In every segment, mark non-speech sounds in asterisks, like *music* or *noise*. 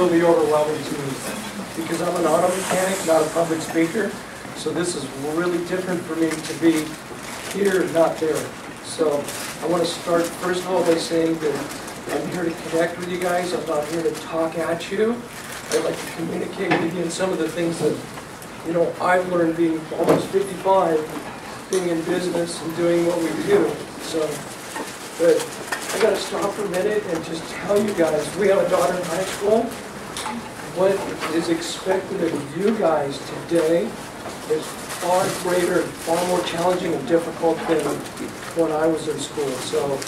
really overwhelming to me because I'm an auto mechanic, not a public speaker. So this is really different for me to be here, not there. So I want to start first of all by saying that I'm here to connect with you guys. I'm not here to talk at you. I'd like to communicate with you and some of the things that, you know, I've learned being almost 55, being in business and doing what we do. So, but I gotta stop for a minute and just tell you guys, we have a daughter in high school. What is expected of you guys today is far greater, far more challenging and difficult than when I was in school. So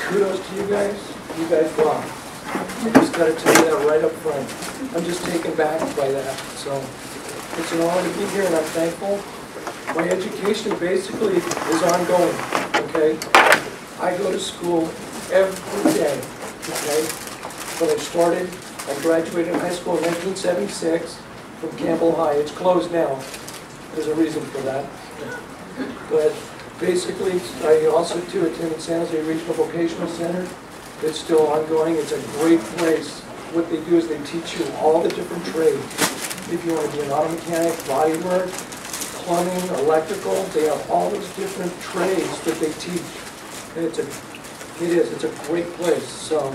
kudos to you guys. You guys rock. I just gotta tell you that right up front. I'm just taken back by that. So it's an honor to be here and I'm thankful. My education basically is ongoing, okay? I go to school every day, okay? When I started, I graduated high school in 1976 from Campbell High. It's closed now. There's a reason for that. But basically, I also too attended San Jose Regional Vocational Center. It's still ongoing. It's a great place. What they do is they teach you all the different trades. If you want to be an auto mechanic, body work, plumbing, electrical, they have all those different trades that they teach. And it's a, it is, it's a great place. So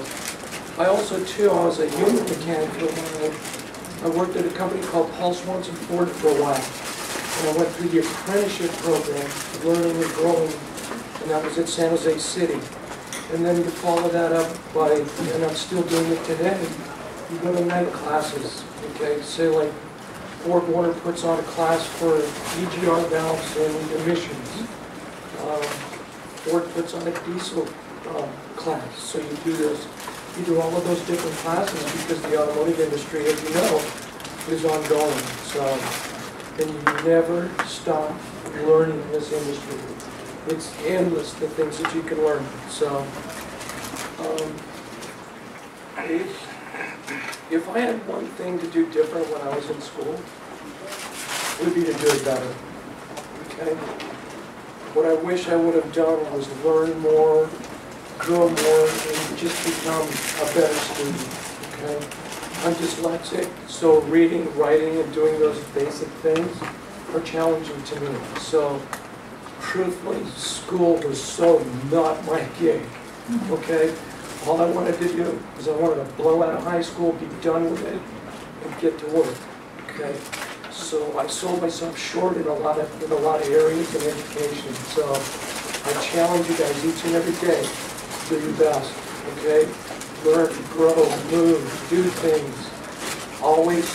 I also too, I was a unit mechanic for a while. I worked at a company called Paul Swanson Ford for a while. And I went through the apprenticeship program, learning and growing, and that was at San Jose City. And then you follow that up by, and I'm still doing it today, you go to night classes, okay? Say like Borg Warner puts on a class for EGR valves and emissions. Um, Ford puts on a diesel um, class, so you do this. You do all of those different classes because the automotive industry, as you know, is ongoing. So, and you never stop learning in this industry. It's endless, the things that you can learn. So, um, if, I had one thing to do different when I was in school, it would be to do it better. Okay? What I wish I would have done was learn more, grow more, and just become a better student. Okay? I'm dyslexic, so reading, writing, and doing those basic things are challenging to me. So, truthfully, school was so not my gig. Mm-hmm. Okay? All I wanted to do is I wanted to blow out of high school, be done with it, and get to work. Okay? So I sold myself short in a lot of in a lot of areas in education. So I challenge you guys each and every day do your best. Okay? Learn, grow, move, do things. Always,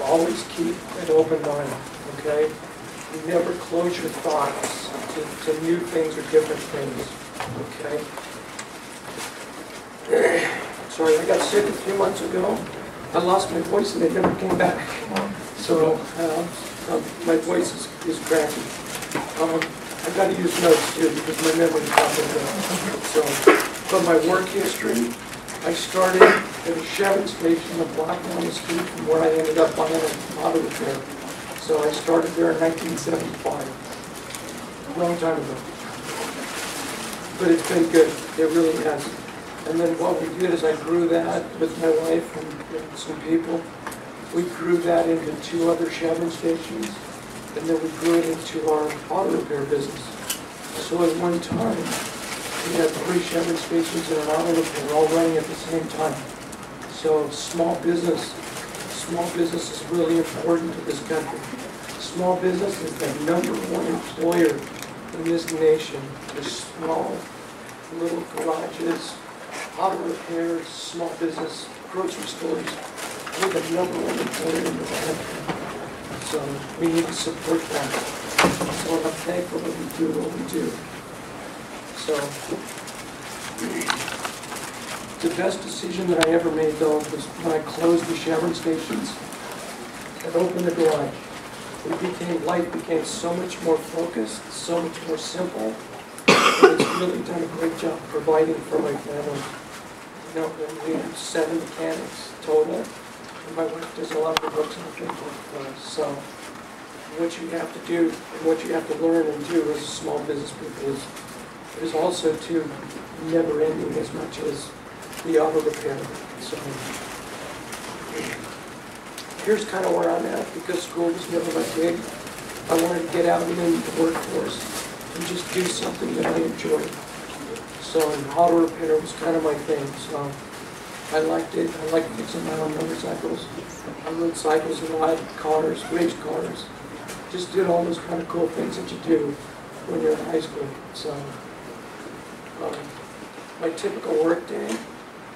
always keep an open mind. Okay? Never close your thoughts to, to new things or different things. Okay? *clears throat* Sorry, I got sick a few months ago. I lost my voice and it never came back. So uh, my voice is, is cracking. Um, I got to use notes too because my memory's not that good. So, from my work history, I started at a Chevron station a block down the street from where I ended up buying a auto repair. So I started there in 1975, a long time ago. But it's been good. It really has. And then what we did is I grew that with my wife and and some people. We grew that into two other Chevron stations, and then we grew it into our auto repair business. So at one time, we have three Chevron stations and an auto repair all running at the same time. So small business, small business is really important to this country. Small business is the number one employer in this nation. The small, little garages, auto repairs, small business, grocery stores. We're the number one employer in the country. So we need to support that. So I'm thankful that we do what we do. So the best decision that I ever made though was when I closed the Chevron stations and opened the garage. It became, life became so much more focused, so much more simple. And it's really done a great job providing for my family. You know, we have seven mechanics total. And my wife does a lot of the books and for us. So what you have to do, and what you have to learn and do as a small business people is, is also to never ending as much as the auto repair. So here's kind of where I'm at, because school was never my gig. I wanted to get out and into the workforce and just do something that I enjoyed. So auto repair was kind of my thing, so I liked it. I liked fixing my own motorcycles. I rode cycles a lot, cars, race cars. Just did all those kind of cool things that you do when you're in high school, so. Um, My typical work day,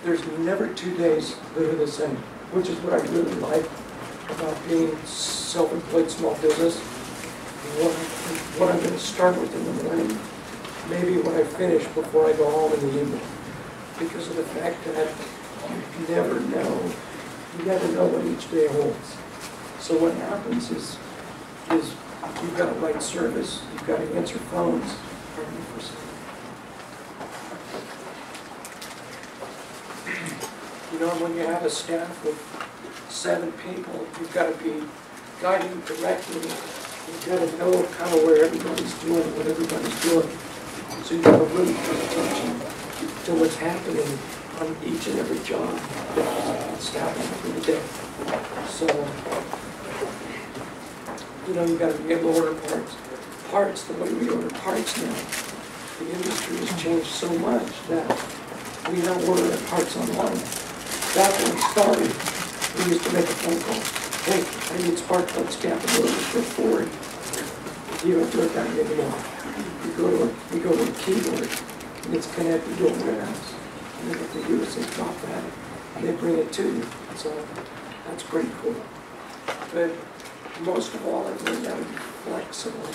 there's never two days that are the same, which is what I really like about being self-employed small business. What, what I'm gonna start with in the morning, maybe what I finish before I go home in the evening. Because of the fact that you never know, you never know what each day holds. So what happens is, is you've got to write service, you've got to answer phones. Pardon me for a second. You know, when you have a staff of seven people, you've got to be guiding, directing, you've got to know kind of where everybody's doing, what everybody's doing. So you've got to really pay attention to what's happening on each and every job happening through the day. So, you know, you've got to be able to order parts. Parts, the way we order parts now, the industry has changed so much that we now order parts online. Back when it started, we used to make a phone call. Hey, I need spark plugs, capabilities for Ford. You don't do it that way anymore. You go to, a- we go to a keyboard, and it's connected to a warehouse. And then what they do is they drop that, and they bring it to you. So that's pretty cool. But most of all, I've learned how to be flexible.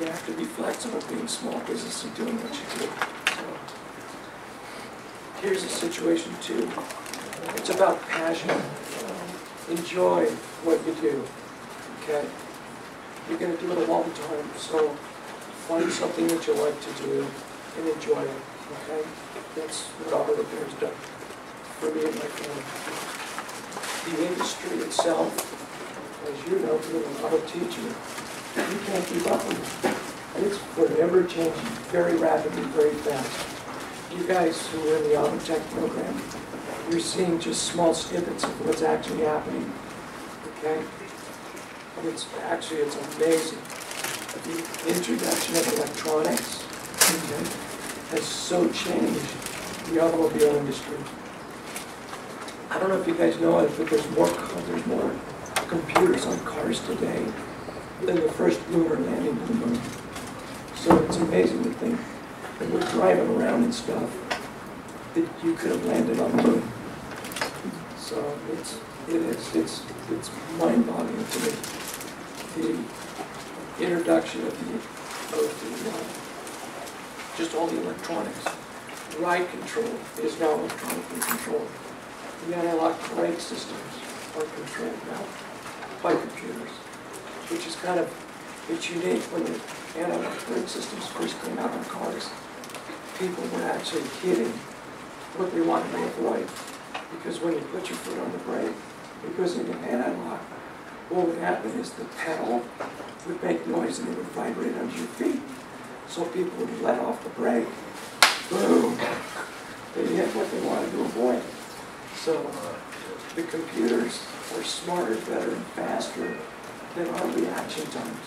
You have to be flexible being small business and doing what you do. So Here's a situation too. It's about passion. Enjoy what you do, okay? You're gonna do it a long time, so find something that you like to do and enjoy it, okay? That's what auto repair's done for me and my family. The industry itself, as you know, being an auto teacher, you can't keep up with it. It's forever changing, very rapidly, very fast. You guys who are in the auto tech program, you're seeing just small snippets of what's actually happening, okay? It's, actually, it's amazing. The introduction of electronics, okay, has so changed the automobile industry. I don't know if you guys know it, but there's more, there's more computers on cars today than the first lunar landing to the moon. So it's amazing to think that we're driving around and stuff, that you could have landed on the moon. So it's, it is, it's, it's mind-boggling to me. The introduction of the, of the, uh, just all the electronics. Ride control is now electronically controlled. The anti-lock brake systems are controlled now by computers, which is kind of, it's unique when the anti-lock brake systems first came out on cars. People were actually hitting what they wanted to avoid. Because when you put your foot on the brake, because goes into anti-lock, what would happen is the pedal would make noise and it would vibrate under your feet. So people would let off the brake, boom, they hit what they wanted to avoid. So uh, the computers are smarter, better, and faster than our reaction times.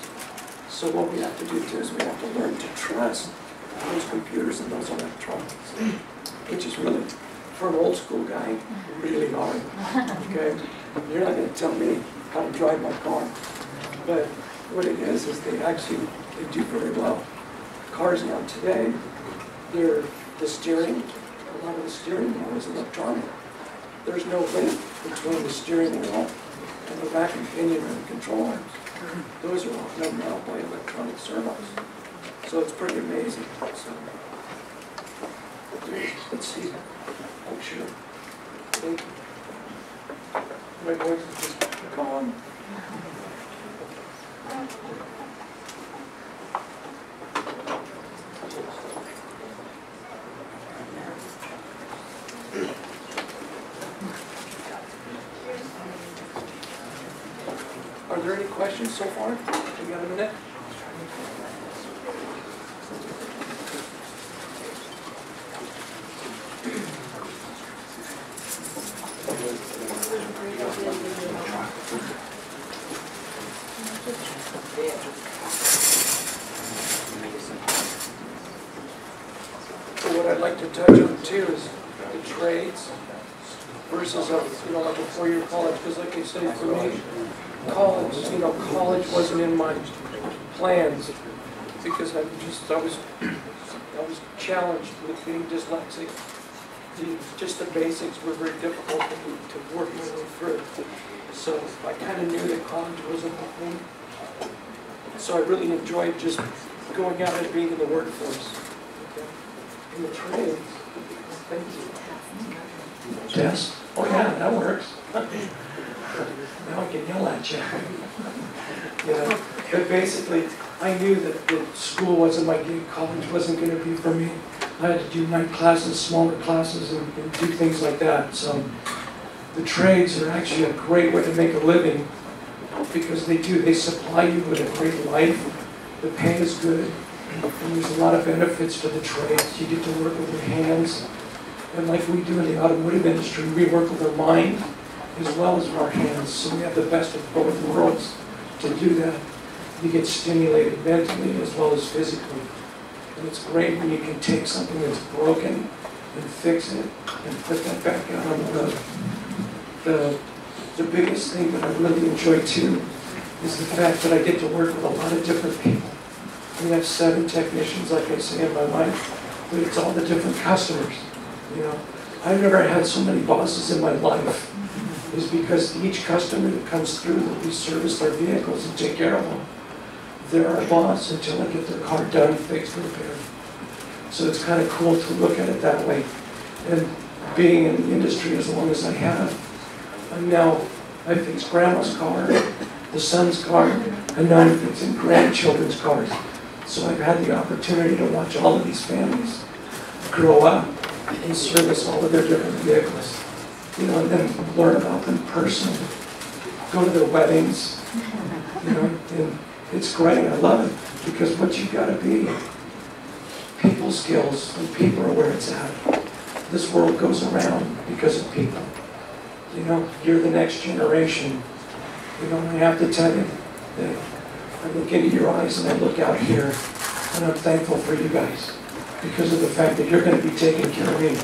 So what we have to do too is we have to learn to trust those computers and those electronics, which is really, for an old school guy, really hard, okay? You're not gonna tell me how to drive my car, but what it is, is they actually, they do very well. Cars now today, they're, the steering, a lot of the steering now is electronic. There's no link between the steering wheel and the rack and pinion and the control arms. Those are all done now by electronic servos. So it's pretty amazing, so. Let's see, oh, sure. Thank you. My voice is just gone. Are there any questions so far? We got a minute? Like to touch on too is the trades versus a, you know, like a four-year college, because like I say, for me, college, you know, college wasn't in my plans, because I'm just, I was, I was challenged with being dyslexic. The, just the basics were very difficult me to work my way through. So I kind of knew that college wasn't my thing. So I really enjoyed just going out and being in the workforce. okay? Yes, oh yeah, that works. Now I can yell at you. *laughs* You know, but basically, I knew that, school wasn't my gig, college wasn't gonna be for me. I had to do night classes, smaller classes, and, and do things like that, so. The trades are actually a great way to make a living, because they do, they supply you with a great life. The pay is good, there's a lot of benefits for the trades. You get to work with your hands, and like we do in the automotive industry, we work with our mind as well as our hands, so we have the best of both worlds to do that. You get stimulated mentally as well as physically. And it's great when you can take something that's broken and fix it and put that back out on the road. The, the biggest thing that I really enjoy too is the fact that I get to work with a lot of different people. We have seven technicians, like I say in my life, but it's all the different customers, you know. I've never had so many bosses in my life, is because each customer that comes through, that we service their vehicles and take care of them, they're our boss until I get their car done, fixed, repaired. So it's kind of cool to look at it that way. And being in the industry as long as I have, I'm now, I fix grandma's car, the son's car, and now I'm fixing grandchildren's cars. So I've had the opportunity to watch all of these families grow up and service all of their different vehicles. You know, and then learn about them personally. Go to their weddings, you know, and it's great. I love it because what you've got to be, people skills, and people are where it's at. This world goes around because of people. You know, you're the next generation. You know, I have to tell you that I look into your eyes and I look out here, and I'm thankful for you guys because of the fact that you're going to be taking care of me.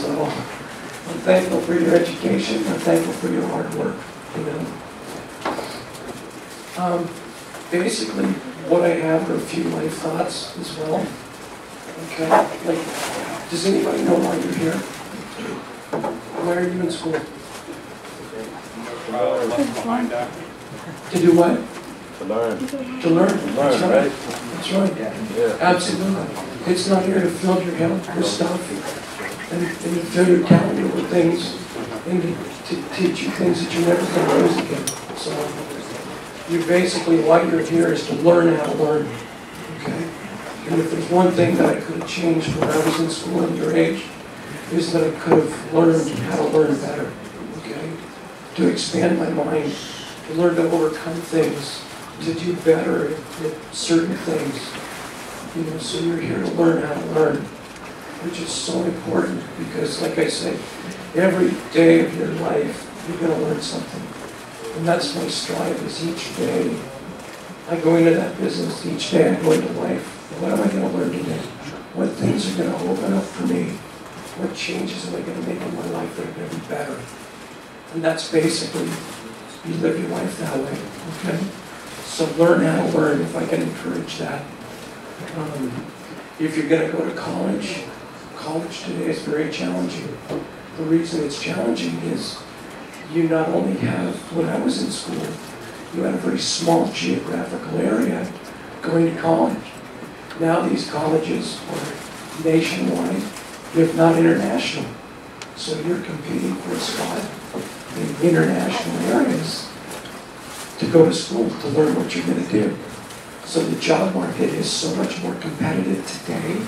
So I'm thankful for your education. I'm thankful for your hard work. You know. Um, basically, what I have are a few life thoughts as well. Okay, like, does anybody know why you're here? Why are you in school? To do what? To learn. To learn. That's Learn, right. right? That's right. Yeah. Absolutely. It's not here to fill your head with stuff and, and to fill your calendar with things and to, to teach you things that you're never going to use again. So you basically, why you're here is to learn how to learn. Okay? And if there's one thing that I could have changed when I was in school at your age, is that I could have learned how to learn better. Okay? To expand my mind, to learn to overcome things, to do better at, at certain things. You know, so you're here to learn how to learn, which is so important because, like I say, every day of your life, you're going to learn something. And that's my strive is each day. I go into that business, each day I go into life. What am I going to learn today? What things are going to open up for me? What changes am I going to make in my life that are going to be better? And that's basically, you live your life that way, okay? So learn how to learn, if I can encourage that. Um, If you're going to go to college, college today is very challenging. The reason it's challenging is you not only have, when I was in school, you had a very small geographical area going to college. Now these colleges are nationwide, if not international. So you're competing for a spot in international areas to go to school, to learn what you're going to do. So the job market is so much more competitive today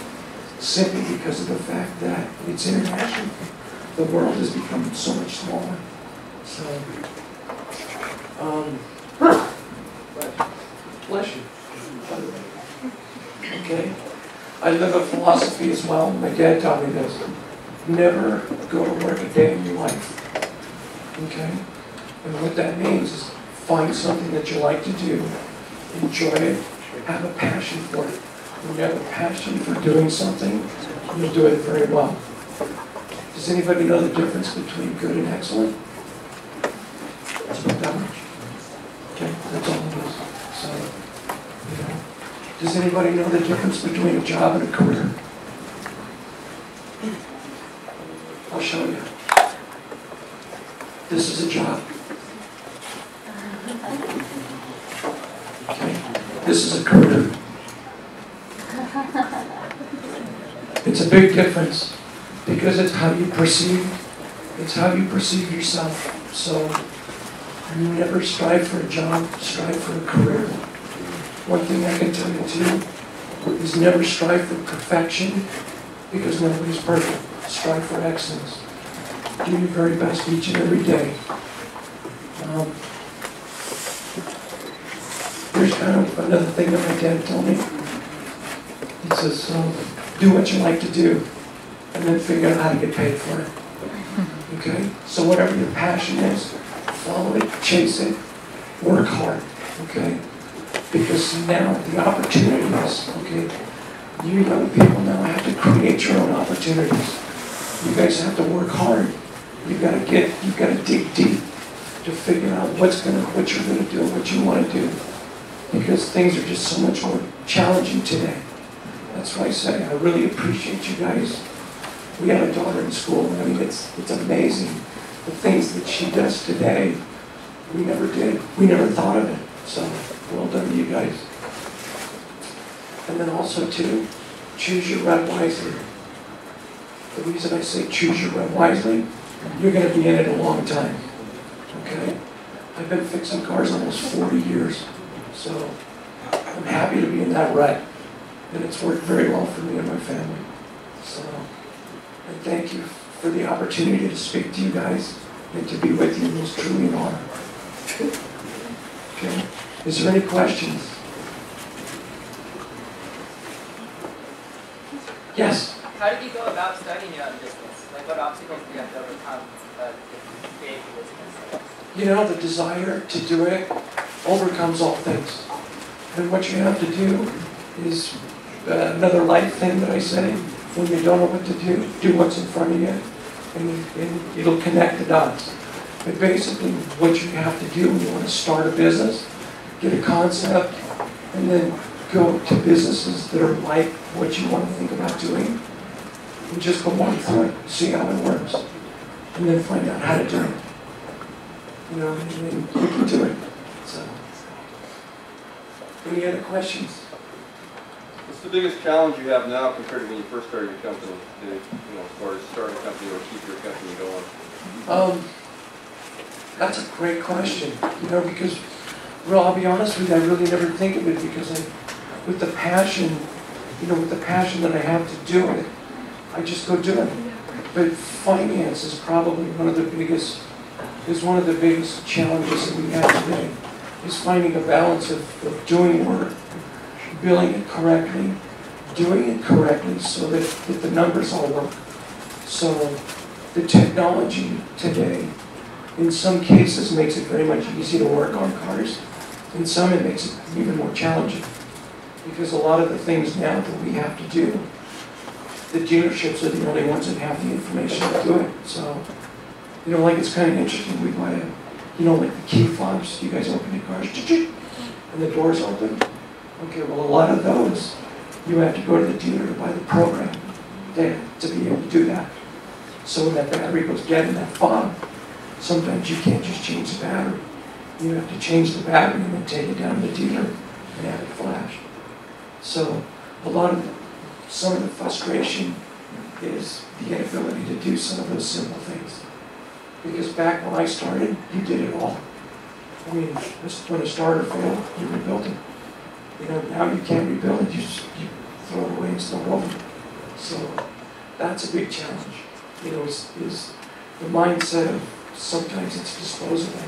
simply because of the fact that it's international. The world has become so much smaller. So, um, bless you. Okay? I live a philosophy as well. My dad taught me this. Never go to work a day in your life. Okay? And what that means is find something that you like to do, enjoy it, have a passion for it. When you have a passion for doing something, you'll do it very well. Does anybody know the difference between good and excellent? It's about that much. Okay, that's all it is. So, does anybody know the difference between a job and a career? I'll show you. This is a job. Okay, this is a career. It's a big difference because it's how you perceive, it's how you perceive yourself. So you never strive for a job, strive for a career. One thing I can tell you too is never strive for perfection because nobody's perfect. Strive for excellence. Do your very best each and every day. Um, there's kind of another thing that my dad told me. He says, do what you like to do and then figure out how to get paid for it. Okay? So whatever your passion is, follow it, chase it, work hard. Okay? Because now the opportunities, okay, you young people now have to create your own opportunities. You guys have to work hard. You gotta get, you gotta dig deep to figure out what's gonna, what you're gonna do, what you wanna do. Because things are just so much more challenging today. That's why I say I really appreciate you guys. We have a daughter in school, and I mean, it's, it's amazing. The things that she does today, we never did. We never thought of it. So, well done to you guys. And then also too, choose your rep wisely. The reason I say choose your rep wisely, you're gonna be in it a long time. Okay? I've been fixing cars almost 40 years. So I'm happy to be in that rut. And it's worked very well for me and my family. So I thank you for the opportunity to speak to you guys and to be with you. It was truly an honor. Okay? Is there any questions? Yes? How did you go about studying your own business? Like what obstacles do you have to overcome uh, to create a business? You know, the desire to do it overcomes all things. And what you have to do is uh, another life thing that I say when you don't know what to do, do what's in front of you, and, and it'll connect the dots. But basically, what you have to do when you want to start a business, get a concept, and then go to businesses that are like what you want to think about doing, and just go one through see how it works, and then find out how to do it. You know, and then you can do it. So, any other questions? What's the biggest challenge you have now compared to when you first started your company, to, you know, as far as starting a company or keep your company going? Um, that's a great question, you know, because, well, I'll be honest with you, I really never think of it because I, with the passion, you know, with the passion that I have to do it, I just go do it. But finance is probably one of the biggest, is one of the biggest challenges that we have today, is finding a balance of, of doing work, billing it correctly, doing it correctly so that, that the numbers all work. So the technology today, in some cases, makes it very much easy to work on cars. In some, it makes it even more challenging. Because a lot of the things now that we have to do, the dealerships are the only ones that have the information to do it. So, you know, like it's kind of interesting. We buy a, you know, like the key fobs, you guys open the cars, *laughs* and the doors open. Okay, well, a lot of those, you have to go to the dealer to buy the program there to be able to do that. So when that battery goes dead in that fob, sometimes you can't just change the battery. You have to change the battery and then take it down to the dealer and have it flash. So a lot of, some of the frustration is the inability to do some of those simple things. Because back when I started, you did it all. I mean, when a starter failed, you rebuilt it. You know, now you can't rebuild it, you you throw it away and start over. So that's a big challenge, you know, is, is the mindset of sometimes it's disposable,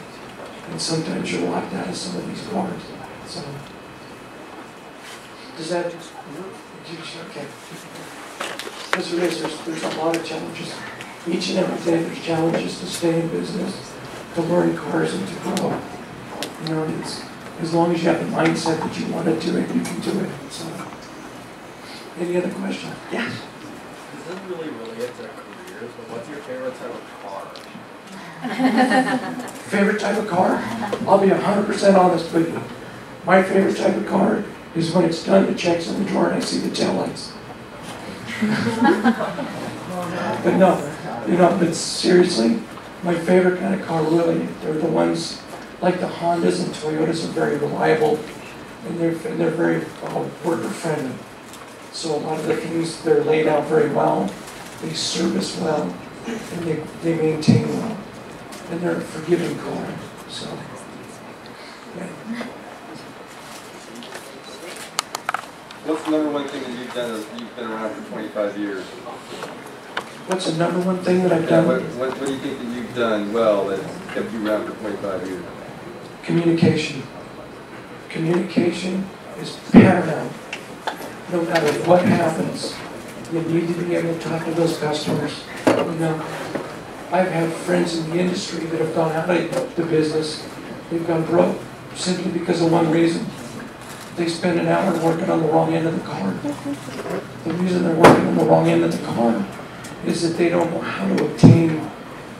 and sometimes you're locked out of some of these cars. So, does that, okay. Because there is, there's, there's a lot of challenges. Each and every day, there's challenges to stay in business, to learn cars and to grow. You know, it's, as long as you have the mindset that you want to do it, you can do it, so. Any other question? Yes. This isn't really related to careers, but what's your favorite type of car? *laughs* Favorite type of car? I'll be hundred percent honest with you. My favorite type of car is when it's done, the check's in the drawer and I see the taillights. *laughs* But no, you know, but seriously, my favorite kind of car really, they're the ones, like the Hondas and Toyotas are very reliable and they're, and they're very uh, worker friendly. So a lot of the things, they're laid out very well, they service well, and they, they maintain well. And they're a forgiving car, so. yeah. What's the number one thing that you've done, as you've been around for twenty-five years? What's the number one thing that I've Yeah, done? what, what do you think that you've done well that's kept you around for twenty-five years? Communication. Communication is paramount. No matter what happens, you need to be able to talk to those customers. You know, I've had friends in the industry that have gone out of the business, they've gone broke simply because of one reason. They spend an hour working on the wrong end of the car. The reason they're working on the wrong end of the car is that they don't know how to obtain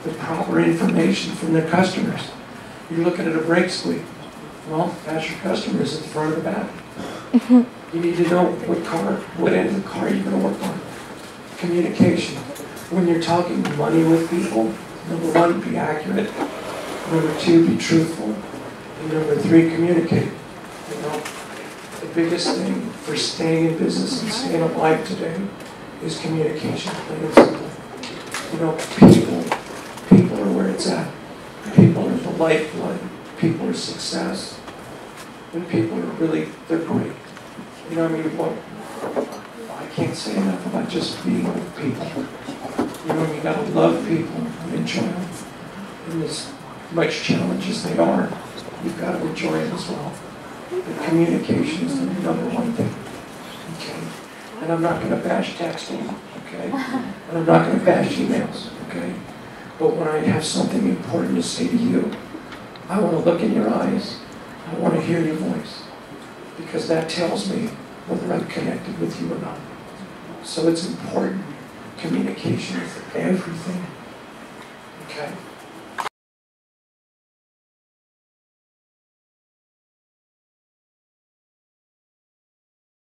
the proper information from their customers. You're looking at a brake squeak. Well, ask your customers at the front of the back. Mm-hmm. You need to know what car, what end of the car you're gonna work on. Communication. When you're talking money with people, number one, be accurate. Number two, be truthful. And number three, communicate. You know, the biggest thing for staying in business and staying alive today is communication, plain and simple. You know, people, people are where it's at. People are the lifeblood. People are success. And people are really, they're great. You know, what I mean, what, I can't say enough about just being with people. You know, you gotta love people and enjoy them. And as much challenge as they are, you've gotta enjoy them as well. The communication is the number one thing. Okay? And I'm not gonna bash texting, okay? And I'm not gonna bash emails, okay? But when I have something important to say to you, I wanna look in your eyes. I wanna hear your voice. Because that tells me whether I'm connected with you or not. So it's important. Communication is everything. Okay?